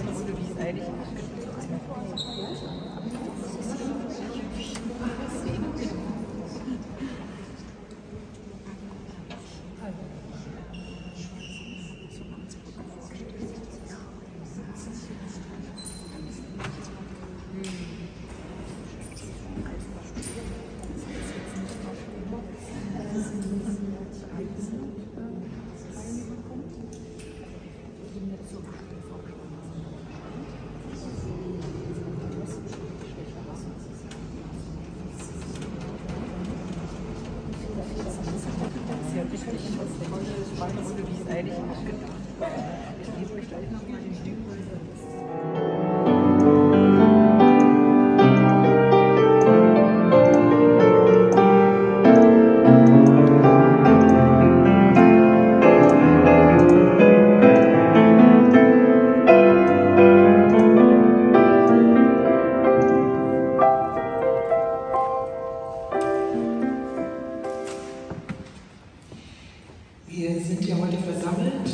Schweinerunde, wie es eigentlich ist versammelt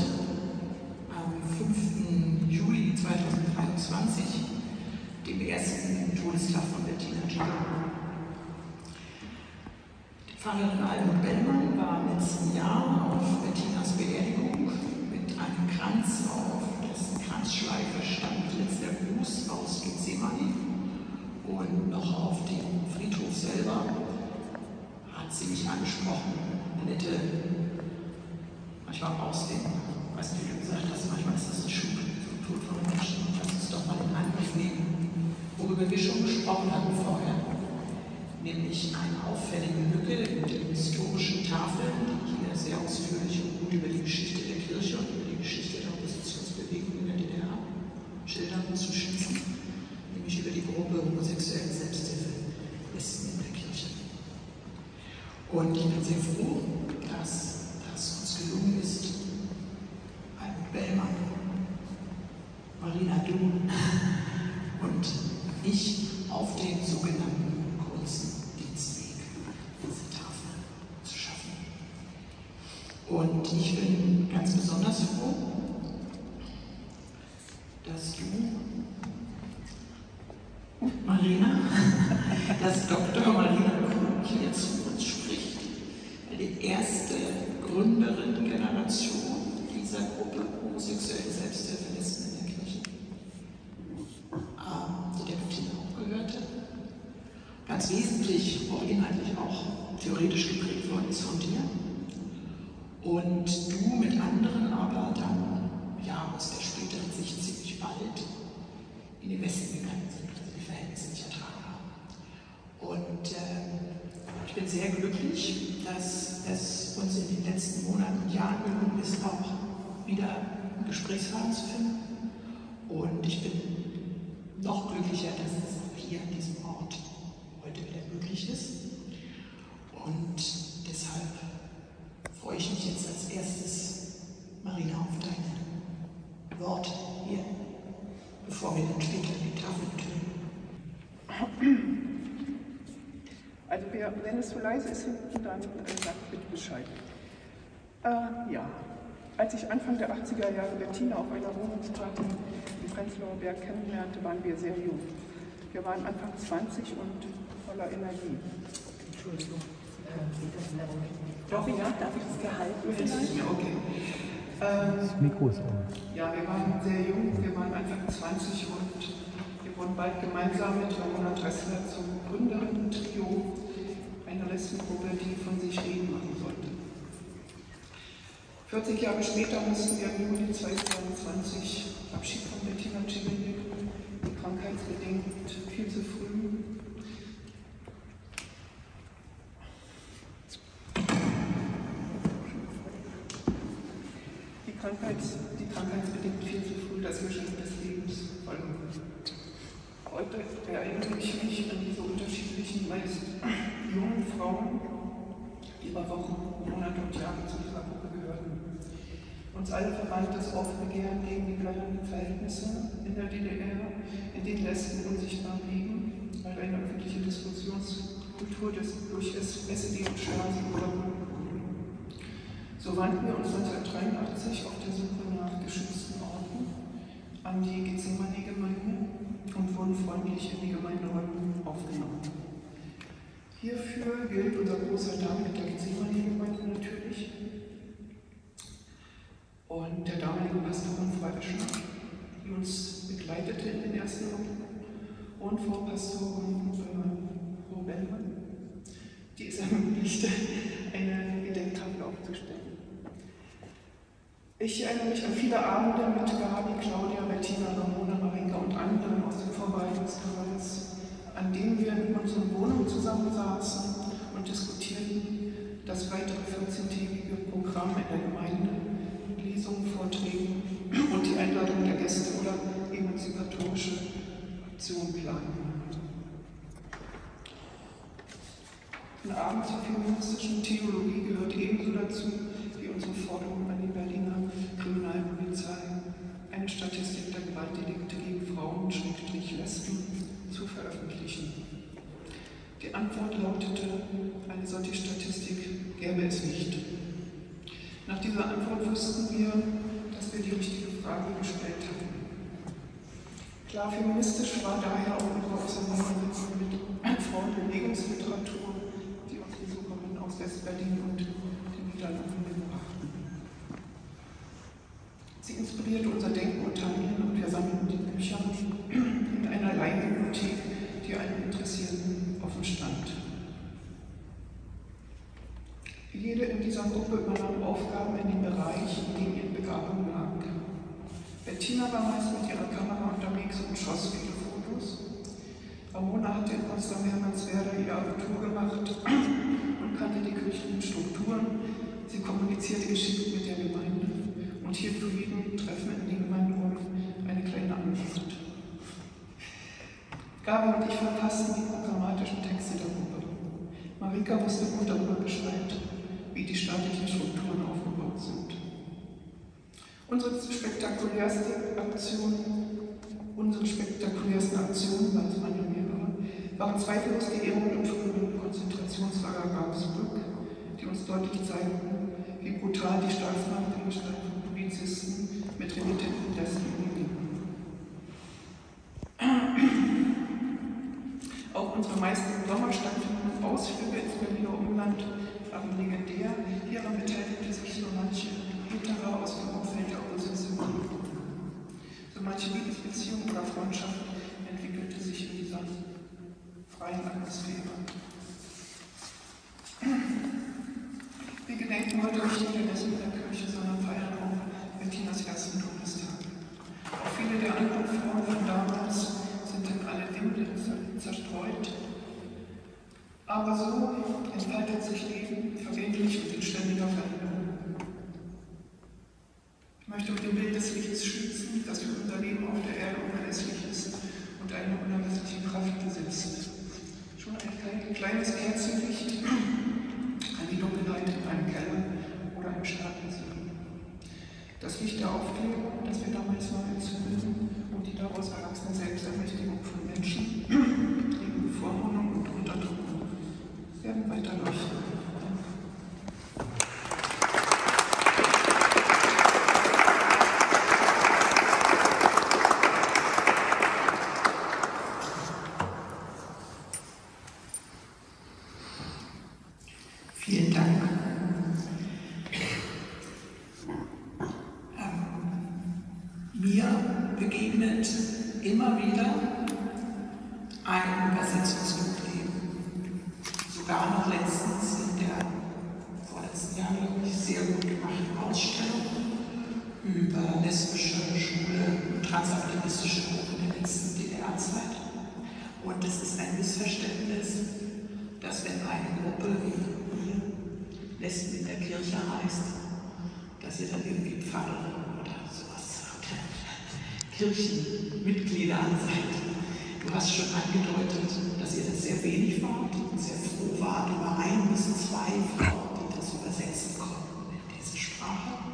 am 5. Juli 2023, dem ersten Todestag von Bettina Giacomo. Pfarrerin Almut Bellmann war im letzten Jahr auf Bettinas Beerdigung mit einem Kranz auf dessen Kranzschleife stand letzter Gruß aus Gethsemane und noch auf dem Friedhof selber hat sie mich angesprochen. Annette, manchmal den, weißt du, wie du gesagt hast, manchmal ist das ein Schub zum Tod von Menschen. Lass uns doch mal in Angriff nehmen, worüber wir schon gesprochen hatten vorher. Nämlich eine auffällige Lücke in den historischen Tafeln, die hier sehr ausführlich und gut über die Geschichte der Kirche und über die Geschichte der Oppositionsbewegung in der DDR schildern und zu schließen, nämlich über die Gruppe homosexuelle Selbsthilfe Westen in der Kirche. Und ich bin sehr froh, dass das uns gelungen ist, Albert Bellmann, Marina Duhn und ich auf den sogenannten kurzen Dienstweg diese Tafel zu schaffen. Und ich bin ganz besonders froh, dass du, Marina, dass Dr. Marina Kuhn hier zu uns spricht, die erste Gründerin-Generation dieser Gruppe homosexuelle Selbsthilfelisten in der Kirche, ähm, zu der Bettina auch gehörte. Ganz wesentlich, auch inhaltlich auch theoretisch geprägt worden ist von dir. Und du mit anderen aber dann ja, aus der späteren Sicht ziemlich bald in den Westen gegangen Verhältnisse nicht ertragen haben. Und ähm, ich bin sehr glücklich, dass es uns in den letzten Monaten und Jahren gelungen ist, auch wieder einen Gesprächsrahmen zu finden. Und ich bin noch glücklicher, dass es auch hier an diesem Ort heute wieder möglich ist. Und deshalb freue ich mich jetzt als erstes, Marina, auf deine Worte hier, bevor wir dann später die Tafel tönen. Also wer, wenn es zu leise ist hinten, dann sagt bitte Bescheid. Äh, ja, als ich Anfang der 80er Jahre Bettina auf einer Wohnungsparty im Prenzlauer Berg kennenlernte, waren wir sehr jung. Wir waren Anfang 20 und voller Energie. Entschuldigung. Darf ich, darf ich das gehalten? Ja, okay. Das Mikro ist an. Ja, wir waren sehr jung, wir waren Anfang 20 und wurden bald gemeinsam mit Ramona Dressler zum Gründerinnen-Trio einer Lesbengruppe, die von sich reden machen sollte. 40 Jahre später mussten wir im Juli 2022 Abschied von Bettina Cimelik, krankheitsbedingt viel zu früh. Die, Krankheits, die krankheitsbedingt viel zu früh das Geschenk des Lebens verloren. Erinnere ich mich an diese unterschiedlichen, meist jungen Frauen, die über Wochen, Monate und Jahre zu dieser Gruppe gehörten. Uns alle verband das Aufbegehren gegen die bleibenden Verhältnisse in der DDR, in denen Lesben unsichtbar blieben, weil eine öffentliche Diskussionskultur des, durch SED und Stasi überwunden wurde. So wandten wir uns 1983 auf der Suche nach geschützten Orten an die wurden freundlich in die Gemeinderäume aufgenommen. Hierfür gilt unser großer Dank der Gethsemane-Gemeinde natürlich und der damalige Pastorin Freibischner, die uns begleitete in den ersten Wochen und Frau Pastorin äh, Frau Bellmann, die es ermöglichte, eine Gedenktafel aufzustellen. Ich erinnere mich an viele Abende mit Gabi, Claudia, Bettina, Ramona, und anderen aus dem Verwaltungskreis, an denen wir in unseren Wohnungen zusammensaßen und diskutierten das weitere 14-tägige Programm in der Gemeinde, Lesungen, Vorträge und die Einladung der Gäste oder emanzipatorische Aktionen planen. Ein Abend zur feministischen Theologie gehört ebenso dazu wie unsere Forderung an die Berliner Kriminalpolizei, eine Statistik der Gewaltdelikte gegen Frauen, Schrägstrich Lesben, zu veröffentlichen. Die Antwort lautete, eine solche Statistik gäbe es nicht. Nach dieser Antwort wussten wir, dass wir die richtige Frage gestellt hatten. Klar, feministisch war daher auch unsere Auseinandersetzung mit Frauenbewegungsliteratur, die uns Besucherinnen aus West-Berlin und den Niederlanden mitbrachten. Sie inspirierte unser Denken und Handeln und wir sammelten die Bücher in einer Leihbibliothek, die allen Interessierten offen stand. Jede in dieser Gruppe übernahm Aufgaben in dem Bereich, in dem ihre Begabung lag. Bettina war meist mit ihrer Kamera unterwegs und schoss viele Fotos. Ramona hatte in Potsdam-Hermannswerder ihr Abitur gemacht und kannte die kirchlichen Strukturen. Sie kommunizierte geschickt mit der Gemeinde und hielt für jeden Treffen in den Gemeinderäumen eine kleine Antwort. Gabi und ich verfassten die programmatischen Texte der Gruppe. Marika wusste gut darüber Bescheid, wie die staatlichen Strukturen aufgebaut sind. Unsere spektakulärste Aktion, unsere spektakulärsten Aktionen, weil es waren ja mehrere, waren zweifellos die Ehrungen im früheren Konzentrationslager Ravensbrück, die uns deutlich zeigten, wie brutal die Staatsmachtfähigkeit von Polizisten mit remittenten Testen umgehen. Auch unsere meisten Sommer stattfindenden Ausflüge ins Berliner Umland waren legendär. Hieran beteiligte sich so manche Hetera aus dem Umfeld der Opposition. So manche Liebesbeziehung oder Freundschaft entwickelte sich in dieser freien Atmosphäre. Wir gedenken heute nicht nur dessen in der Kirche, sondern feiern auch Bettinas ersten Todestag. Auch viele der anderen Frauen von damals sind in alle Winde zerstreut. Aber so entfaltet sich Leben vergänglich und in ständiger Veränderung. Ich möchte mit dem Bild des Lichts schließen, das für unser Leben auf der Erde unerlässlich ist und eine unermessliche Kraft besitzt. Schon ein kleines Kerzenlicht kann die Dunkelheit in einem Keller oder einem Staaten sehen. Das Licht der Aufklärung, das wir damals mal entzünden, und die daraus erwachsene Selbstermächtigung von Menschen gegen Bevormundung und Unterdrückung werden weiter leuchten. Vielen Dank. Ähm, mir begegnet immer wieder ein Übersetzungsproblem. Sogar noch letztens in der vorletzten Jahr, glaube ich, sehr gut gemachten Ausstellung über lesbische, transaktivistische Gruppen der letzten DDR-Zeit. Und es ist ein Missverständnis, dass wenn eine Gruppe wie Lesben in der Kirche heißt, dass ihr dann irgendwie Pfarrer oder sowas habt, Kirchenmitglieder seid. Du hast schon angedeutet, dass ihr das sehr wenig wart und sehr froh wart über ein bis zwei Frauen, die das übersetzen konnten in diese Sprache.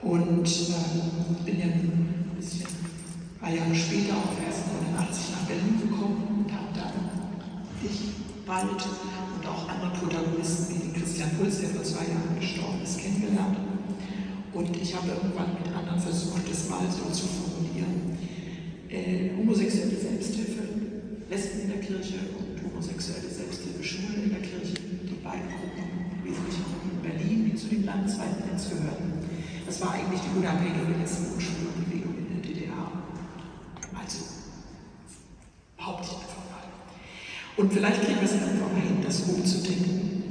Und ähm, ich bin ja bisschen ein Jahre später, auch erst 89 nach Berlin gekommen und habe dann dich bald und auch andere Protagonisten wie den Christian Puls, der vor zwei Jahren gestorben ist, kennengelernt. Und ich habe irgendwann mit anderen versucht, das mal so zu formulieren. Äh, homosexuelle Selbsthilfe, Lesben in der Kirche und homosexuelle Selbsthilfe, Schulen in der Kirche, die beiden Gruppen, wesentlichen Gruppen in Berlin, die zu den landesweiten Netz gehörten. Das war eigentlich die unabhängige Lesben- und Schwulenbewegung in der DDR. Also, behaupte ich einfach mal. Und vielleicht kriegen wir es einfach mal hin, das umzudenken.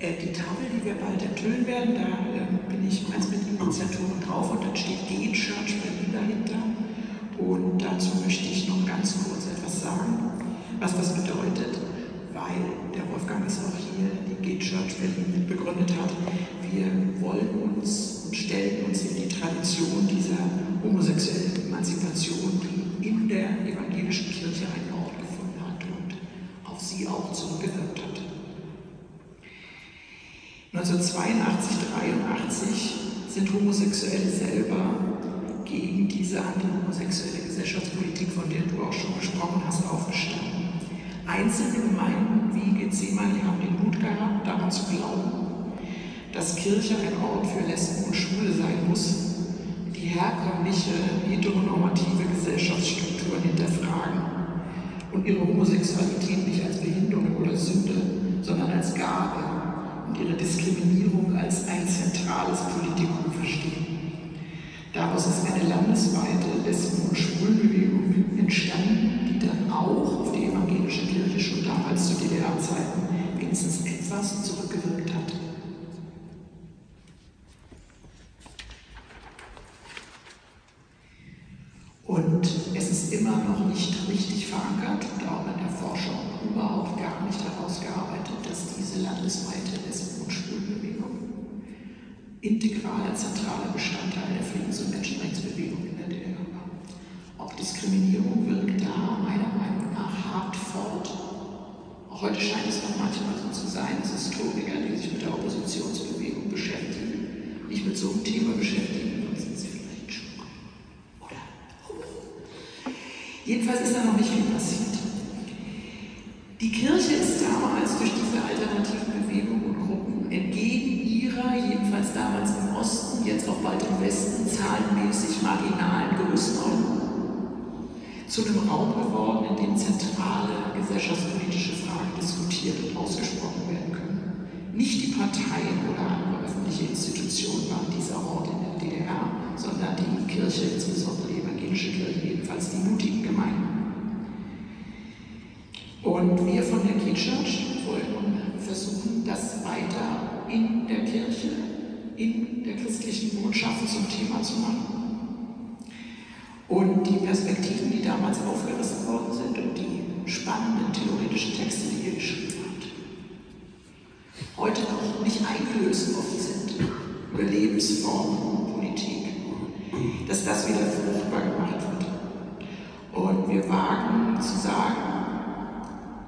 Äh, die Tafel, die wir bald enthüllen werden, da äh, bin ich als Mitinitiatorin drauf und dann steht Gay Church Berlin dahinter. Und dazu möchte ich noch ganz kurz etwas sagen, was das bedeutet, weil der Wolfgang es auch hier, die Gay Church Berlin begründet hat. Wir wollen uns und stellen uns in die Tradition dieser homosexuellen Emanzipation, die in der evangelischen Kirche einen Ort gefunden hat und auf sie auch zurückgewirkt hat. 1982, 83 sind Homosexuelle selber gegen diese antihomosexuelle Gesellschaftspolitik, von der du auch schon gesprochen hast, aufgestanden. Einzelne Gemeinden wie Gethsemane haben den Mut gehabt, daran zu glauben, dass Kirche ein Ort für Lesben und Schwule sein muss, die herkömmliche heteronormative Gesellschaftsstrukturen hinterfragen und ihre Homosexualität nicht als Behinderung oder Sünde, sondern als Gabe und ihre Diskriminierung als ein zentrales Politikum verstehen. Daraus ist eine landesweite Lesben- und Schwulenbewegung entstanden, die dann auch auf die evangelische Kirche schon damals zu DDR-Zeiten wenigstens etwas zurückgewirkt hat. Und ist immer noch nicht richtig verankert und auch in der Forschung überhaupt gar nicht herausgearbeitet, dass diese landesweite Lesben- und Schwulenbewegung integraler, zentraler Bestandteil der Friedens- und Menschenrechtsbewegung in der DDR war. Auch Diskriminierung wirkt da meiner Meinung nach hart fort. Auch heute scheint es noch manchmal so zu sein, dass Historiker, die sich mit der Oppositionsbewegung beschäftigen, nicht mit so einem Thema beschäftigen, dann sind sie vielleicht schon. Oder? Jedenfalls ist da noch nicht viel passiert. Die Kirche ist damals durch diese alternativen Bewegungen und Gruppen entgegen ihrer, jedenfalls damals im Osten, jetzt auch bald im Westen, zahlenmäßig marginalen Größenordnung zu einem Raum geworden, in dem zentrale gesellschaftspolitische Fragen diskutiert und ausgesprochen werden können. Nicht die Parteien oder andere öffentliche Institutionen waren dieser Ort in der DDR, sondern die Kirche, insbesondere Kirche, jedenfalls die mutigen Gemeinden. Und wir von der Key Church wollen versuchen, das weiter in der Kirche, in der christlichen Botschaft zum Thema zu machen. Und die Perspektiven, die damals aufgerissen worden sind und die spannenden theoretischen Texte, die ihr geschrieben habt, heute noch nicht eingelöst worden sind über Lebensformen und Politik, dass das wieder fruchtbar gemacht wird. Und wir wagen zu sagen,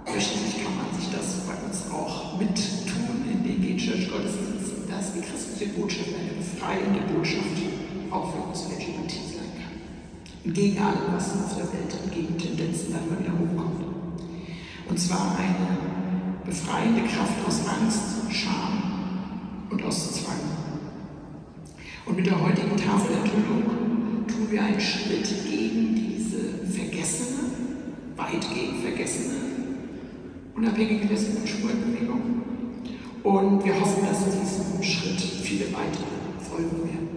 wöchentlich kann man sich das bei uns auch mittun in den G-Church-Gottesdiensten, dass die christliche Botschaft eine befreiende Botschaft auch für uns LGBT sein kann. Entgegen allem, was auf der Welt an Gegentendenzen dann mal wieder hochkommt. Und zwar eine befreiende Kraft aus Angst, Scham und aus Zwang. Und mit der heutigen Tafelenthüllung tun wir einen Schritt gegen diese vergessene, weitgehend vergessene, unabhängige Lesben- und Schwulenbewegung. Und wir hoffen, dass diesem Schritt viele weitere folgen werden.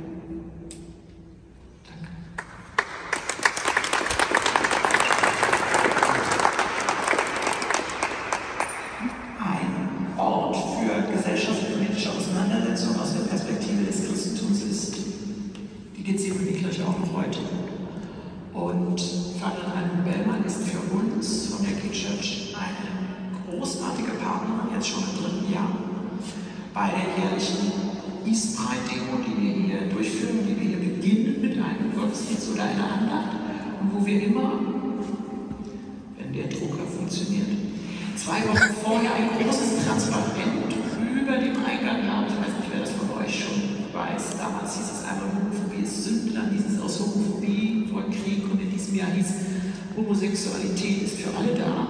Danke. Ein Ort für gesellschaftspolitische Auseinandersetzung aus der Perspektive des Christentums ist die Gethsemane-Kirche auch noch heute. Und Pfarrerin Almut Bellmann ist für uns von der Key Church eine großartige Partnerin, jetzt schon im dritten Jahr, bei der jährlichen East Pride-Demo, die wir hier durchführen, die wir hier beginnen mit einem Gottesdienst oder einer Andacht und wo wir immer, wenn der Drucker funktioniert, Wochen vorher ein großes Transparent über dem Eingang haben. Ich weiß nicht, wer das von euch schon weiß. Damals hieß es einmal Homophobie ist Sünde, dann hieß es aus Homophobie vor Krieg und in diesem Jahr hieß Homosexualität ist für alle da.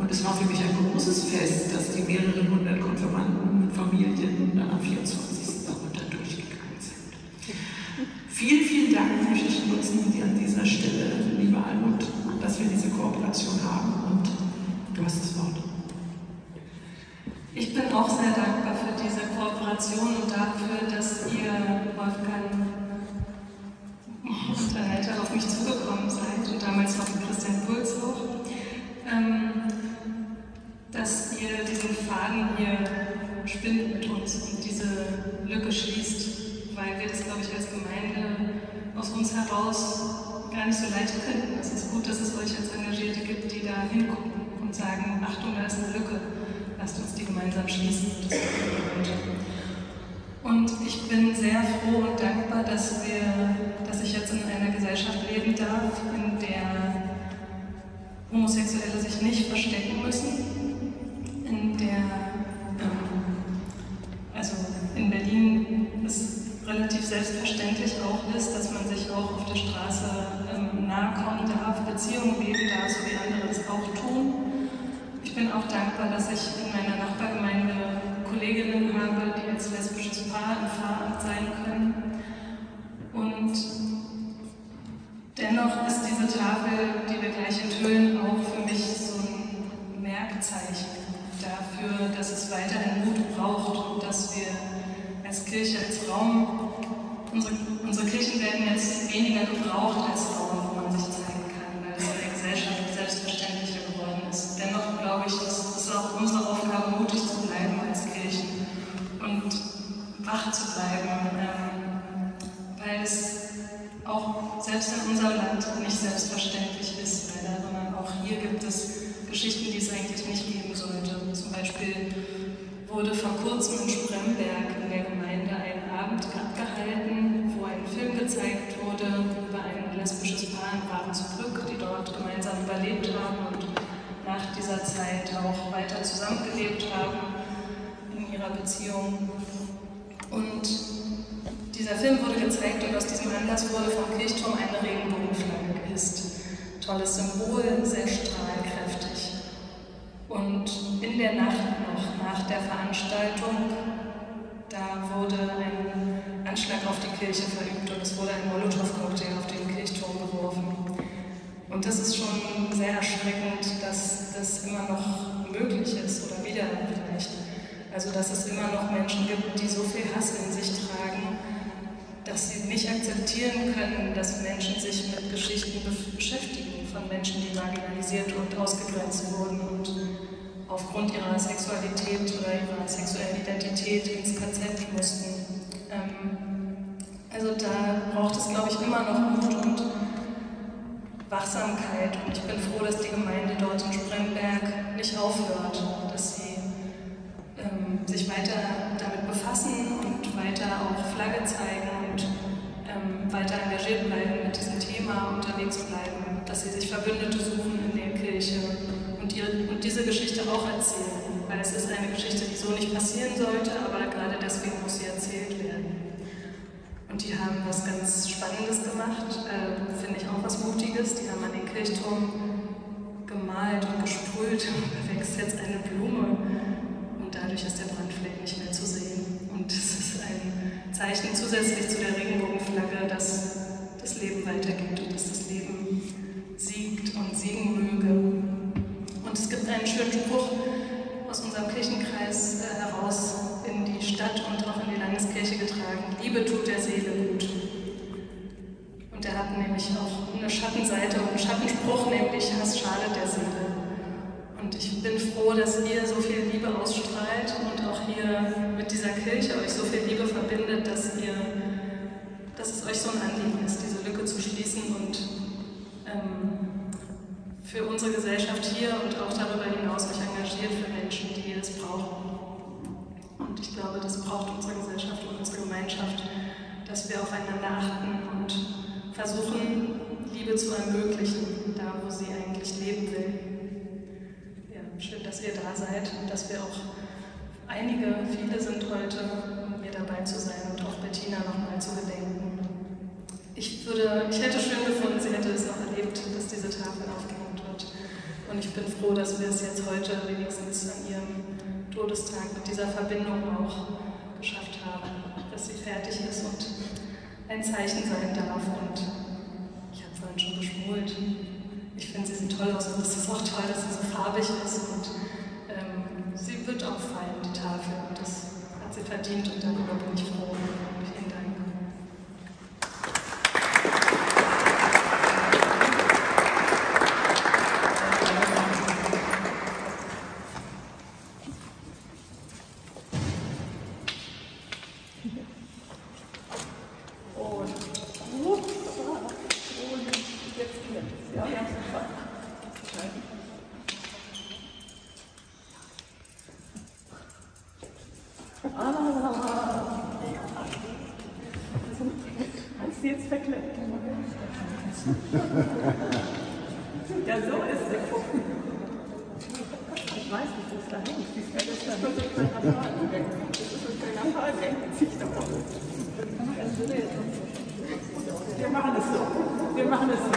Und es war für mich ein großes Fest, dass die mehreren hundert Konfirmanden Familien dann am 24. darunter durchgegangen sind. Vielen, vielen Dank, Frau Schischenbutzen, Sie an dieser Stelle, lieber Almut, dass wir diese Kooperation haben und du hast das Wort. Ich bin auch sehr dankbar für diese Kooperation und dafür, dass ihr, Wolfgang und Annette, auf mich zugekommen seid und damals auch Christian Puls auch, ähm, dass ihr diesen Faden hier spinnt mit uns und diese Lücke schließt, weil wir das, glaube ich, als Gemeinde aus uns heraus gar nicht so leicht könnten. Es ist gut, dass es euch als Engagierte gibt, die da hingucken und sagen, Achtung, da ist eine Lücke lasst uns die gemeinsam schließen. Und ich bin sehr froh und dankbar, dass, wir, dass ich jetzt in einer Gesellschaft leben darf, in der Homosexuelle sich nicht verstecken müssen, in der, ähm, also in Berlin es relativ selbstverständlich auch ist, dass man sich auch auf der Straße ähm, nahe kommen darf, Beziehungen leben darf, so wie andere es auch tun. Ich bin auch dankbar, dass ich in meiner Nachbargemeinde Kolleginnen habe, die als lesbisches Paar im Pfarramt sein können. Und dennoch ist diese Tafel, die wir gleich enthüllen, auch für mich so ein Merkzeichen dafür, dass es weiterhin Mut braucht und dass wir als Kirche, als Raum, unsere, unsere Kirchen werden jetzt weniger gebraucht als Raum, wach zu bleiben, ähm, weil es auch selbst in unserem Land nicht selbstverständlich ist, leider, sondern auch hier gibt es Geschichten, die es eigentlich nicht geben sollte. Zum Beispiel wurde vor kurzem in Spremberg in der Gemeinde ein Abend abgehalten, wo ein Film gezeigt wurde über ein lesbisches Paar in Ravensbrück, die dort gemeinsam überlebt haben und nach dieser Zeit auch weiter zusammengelebt haben in ihrer Beziehung. Und dieser Film wurde gezeigt und aus diesem Anlass wurde vom Kirchturm eine Regenbogenflagge gehisst. Tolles Symbol, sehr strahlkräftig. Und in der Nacht noch, nach der Veranstaltung, da wurde ein Anschlag auf die Kirche verübt und es wurde ein Molotow-Cocktail auf den Kirchturm geworfen. Und das ist schon sehr erschreckend, dass das immer noch möglich ist oder wieder. Also dass es immer noch Menschen gibt, die so viel Hass in sich tragen, dass sie nicht akzeptieren können, dass Menschen sich mit Geschichten beschäftigen von Menschen, die marginalisiert und ausgegrenzt wurden und aufgrund ihrer Sexualität oder ihrer sexuellen Identität ins KZ mussten. Ähm, also da braucht es, glaube ich, immer noch Mut und Wachsamkeit. Und ich bin froh, dass die Gemeinde dort in Spremberg nicht aufhört, dass sie sich weiter damit befassen und weiter auch Flagge zeigen und ähm, weiter engagiert bleiben mit diesem Thema, unterwegs bleiben, dass sie sich Verbündete suchen in der Kirche und, ihre, und diese Geschichte auch erzählen, weil es ist eine Geschichte, die so nicht passieren sollte, aber gerade deswegen muss sie erzählt werden. Und die haben was ganz Spannendes gemacht, äh, finde ich auch was Mutiges. Die haben an den Kirchturm gemalt und gesprüht da wächst jetzt eine Blume und dadurch ist der Brandfleck nicht mehr zu sehen. Und es ist ein Zeichen zusätzlich zu der Regenbogenflagge, dass das Leben weitergeht und dass das Leben siegt und siegen möge. Und es gibt einen schönen Spruch aus unserem Kirchenkreis äh, heraus in die Stadt und auch in die Landeskirche getragen. Liebe tut der Seele gut. Und er hat nämlich auch eine Schattenseite und einen Schattenspruch, nämlich Hass schadet der Seele. Und ich bin froh, dass ihr so viel Liebe ausstrahlt und auch hier mit dieser Kirche euch so viel Liebe verbindet, dass, ihr, dass es euch so ein Anliegen ist, diese Lücke zu schließen und ähm, für unsere Gesellschaft hier und auch darüber hinaus euch engagiert für Menschen, die es brauchen. Und ich glaube, das braucht unsere Gesellschaft und unsere Gemeinschaft, dass wir aufeinander achten und versuchen, Liebe zu ermöglichen, da wo sie eigentlich leben will. Ja, schön, dass ihr da seid und dass wir auch einige, viele sind heute, um mir dabei zu sein und auch Bettina nochmal zu gedenken. Ich, würde, ich hätte schön gefunden, sie hätte es dass diese Tafel aufgehängt wird. Und ich bin froh, dass wir es jetzt heute wenigstens an ihrem Todestag mit dieser Verbindung auch geschafft haben, dass sie fertig ist und ein Zeichen sein darf. Und ich habe vorhin schon geschmult. Ich finde, sie sieht toll aus und es ist auch toll, dass sie so farbig ist. Und ähm, sie wird auch fallen, die Tafel. Und das hat sie verdient und darüber bin ich froh. Vielen Dank. Hast du jetzt verklemmt? ja, so ist es. Ich weiß nicht, wo es da hängt. Wie ist das da hängt? Das ist ein kleiner Fall, der hängt sich davon. Wir machen es so. Wir machen es so.